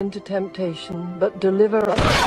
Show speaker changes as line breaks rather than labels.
into temptation, but deliver us